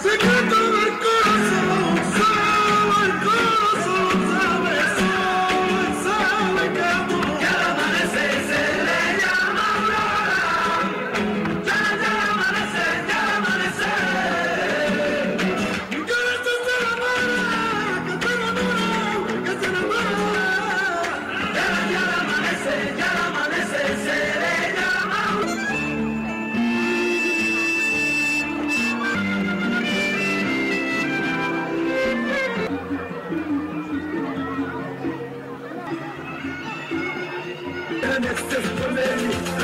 Secreto del corazón, sabe el corazón, sabe. Nesse espelho